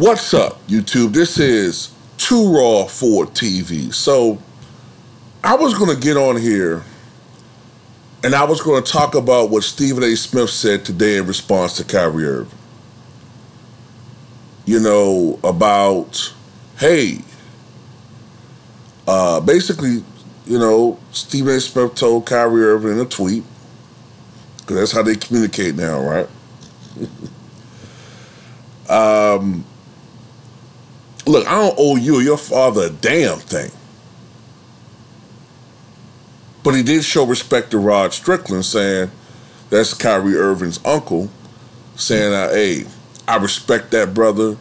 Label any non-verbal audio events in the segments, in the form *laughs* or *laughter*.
What's up, YouTube? This is Too Raw for TV. So, I was going to get on here and I was going to talk about what Stephen A. Smith said today in response to Kyrie Irving. You know, about, hey, uh, basically, you know, Stephen A. Smith told Kyrie Irving in a tweet, because that's how they communicate now, right? *laughs* um, look, I don't owe you or your father a damn thing. But he did show respect to Rod Strickland, saying that's Kyrie Irving's uncle, saying, hey, I respect that brother.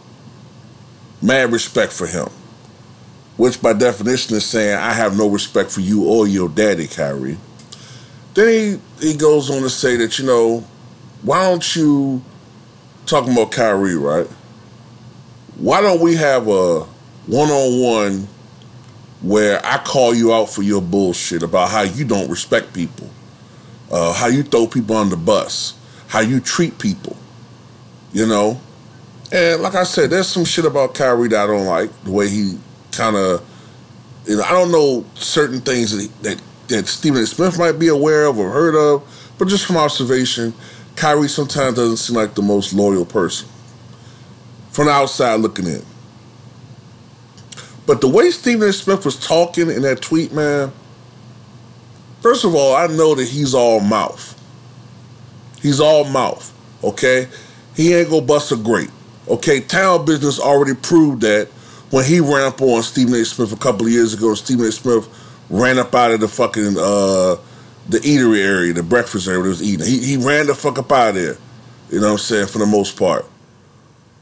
Mad respect for him. Which by definition is saying, I have no respect for you or your daddy, Kyrie. Then he, he goes on to say that, you know, why don't you, talking about Kyrie, right? Why don't we have a one on one where I call you out for your bullshit about how you don't respect people, uh, how you throw people on the bus, how you treat people, you know? And like I said, there's some shit about Kyrie that I don't like, the way he kind of, you know, I don't know certain things that, that, that Stephen. Smith might be aware of or heard of, but just from observation, Kyrie sometimes doesn't seem like the most loyal person from the outside looking in. But the way Stephen Smith was talking in that tweet, man, first of all, I know that he's all mouth. He's all mouth, okay? He ain't gonna bust a grape. Okay, town business already proved that when he ran up on Stephen A. Smith a couple of years ago, Stephen A. Smith ran up out of the fucking uh, the eatery area, the breakfast area was eating. He, he ran the fuck up out of there. You know what I'm saying, for the most part.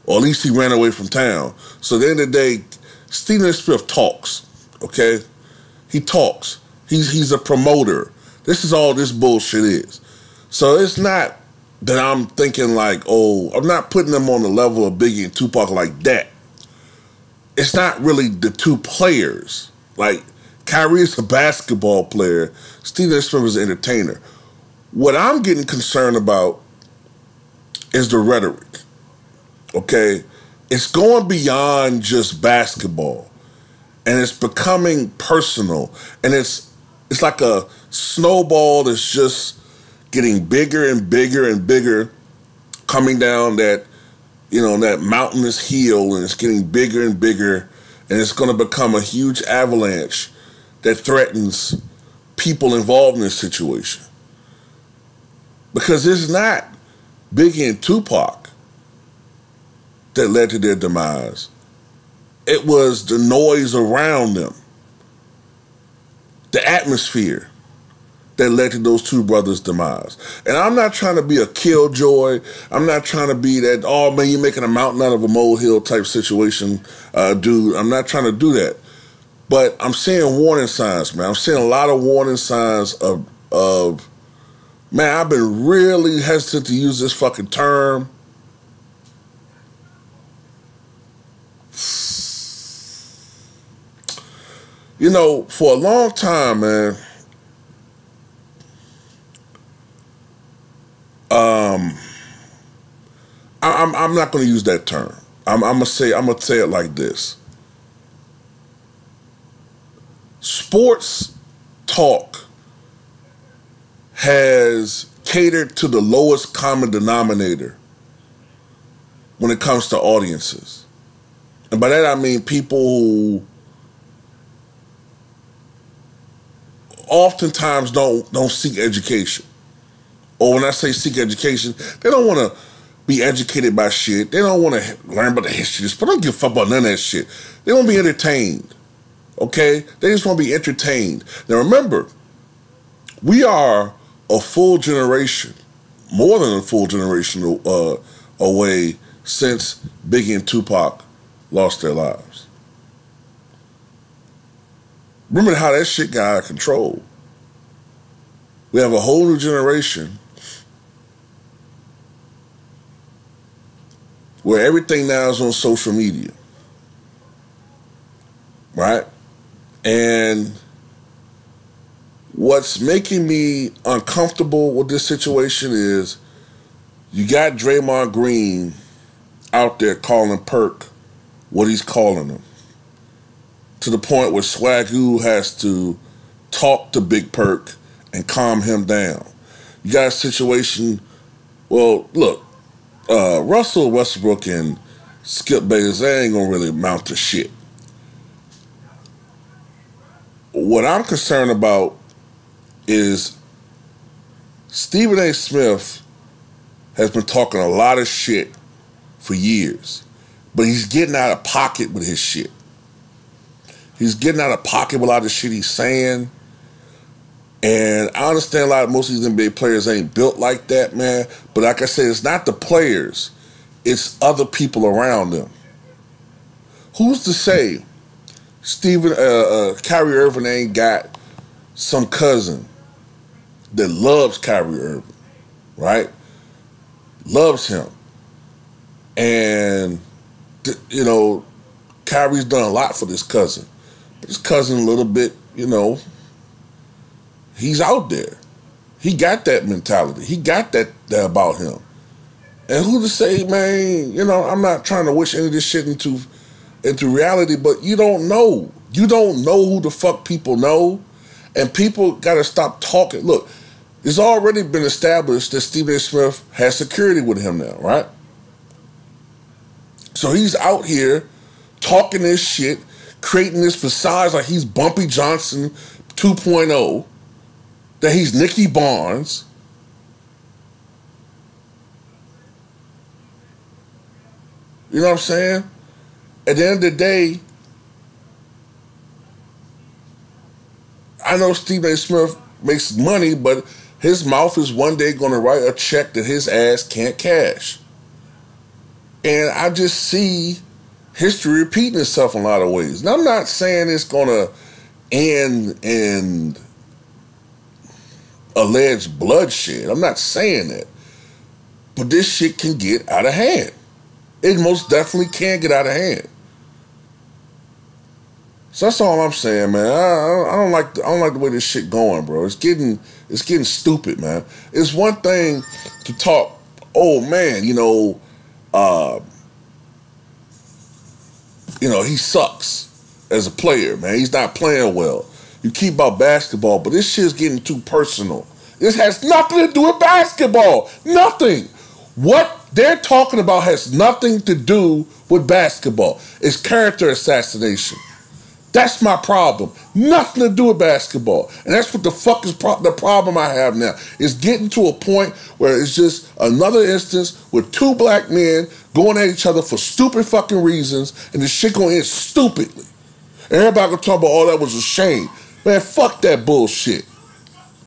Or at least he ran away from town. So at the end of the day, Stephen Smith talks, okay? He talks. He's he's a promoter. This is all this bullshit is. So it's not that I'm thinking like, oh, I'm not putting them on the level of Biggie and Tupac like that. It's not really the two players. Like Kyrie is a basketball player. Stephen Smith is an entertainer. What I'm getting concerned about is the rhetoric. Okay? it's going beyond just basketball and it's becoming personal and it's it's like a snowball that's just getting bigger and bigger and bigger coming down that you know that mountainous hill and it's getting bigger and bigger and it's going to become a huge avalanche that threatens people involved in this situation because it's not Biggie and Tupac that led to their demise. It was the noise around them, the atmosphere that led to those two brothers' demise. And I'm not trying to be a killjoy. I'm not trying to be that, oh man, you're making a mountain out of a molehill type situation, uh, dude. I'm not trying to do that. But I'm seeing warning signs, man. I'm seeing a lot of warning signs of, of man, I've been really hesitant to use this fucking term You know, for a long time, man, um, I, am I'm, I'm not going to use that term. I'm, I'm gonna say I'm gonna say it like this. Sports talk has catered to the lowest common denominator when it comes to audiences. And by that I mean people who oftentimes don't don't seek education. Or when I say seek education, they don't want to be educated by shit. They don't want to learn about the history. But don't give a fuck about none of that shit. They want to be entertained. Okay? They just want to be entertained. Now remember, we are a full generation, more than a full generation uh, away since Biggie and Tupac lost their lives. Remember how that shit got out of control. We have a whole new generation where everything now is on social media. Right? And what's making me uncomfortable with this situation is you got Draymond Green out there calling Perk what he's calling him. To the point where Swagoo has to talk to Big Perk and calm him down. You got a situation, well, look, uh, Russell Westbrook and Skip Bayless, they ain't gonna really amount to shit. What I'm concerned about is Stephen A. Smith has been talking a lot of shit for years, but he's getting out of pocket with his shit. He's getting out of pocket with a lot of shit he's saying. And I understand a lot of most of these NBA players ain't built like that, man. But like I said, it's not the players, it's other people around them. Who's to say Stephen uh, uh, Kyrie Irving ain't got some cousin that loves Kyrie Irving, right? Loves him. And, you know, Kyrie's done a lot for this cousin. But his cousin, a little bit, you know, he's out there. He got that mentality. He got that, that about him. And who to say, man, you know, I'm not trying to wish any of this shit into into reality, but you don't know. You don't know who the fuck people know. And people gotta stop talking. Look, it's already been established that Stephen A. Smith has security with him now, right? So he's out here talking this shit, creating this facade like he's Bumpy Johnson 2.0 that he's Nicky Barnes. You know what I'm saying? At the end of the day, I know Stephen A. Smith makes money, but his mouth is one day going to write a check that his ass can't cash. And I just see history repeating itself in a lot of ways. And I'm not saying it's going to end in alleged bloodshed. I'm not saying that. But this shit can get out of hand. It most definitely can get out of hand. So that's all I'm saying, man. I, I don't like the, I don't like the way this shit going, bro. It's getting it's getting stupid, man. It's one thing to talk. Oh man, you know, uh, you know he sucks as a player, man. He's not playing well. You keep about basketball, but this shit's getting too personal. This has nothing to do with basketball. Nothing. What they're talking about has nothing to do with basketball. It's character assassination. That's my problem. Nothing to do with basketball. And that's what the fuck is pro- the problem I have now. Is getting to a point where it's just another instance with two black men going at each other for stupid fucking reasons and the shit going end stupidly. And everybody can talk about, oh, that was a shame. Man, fuck that bullshit.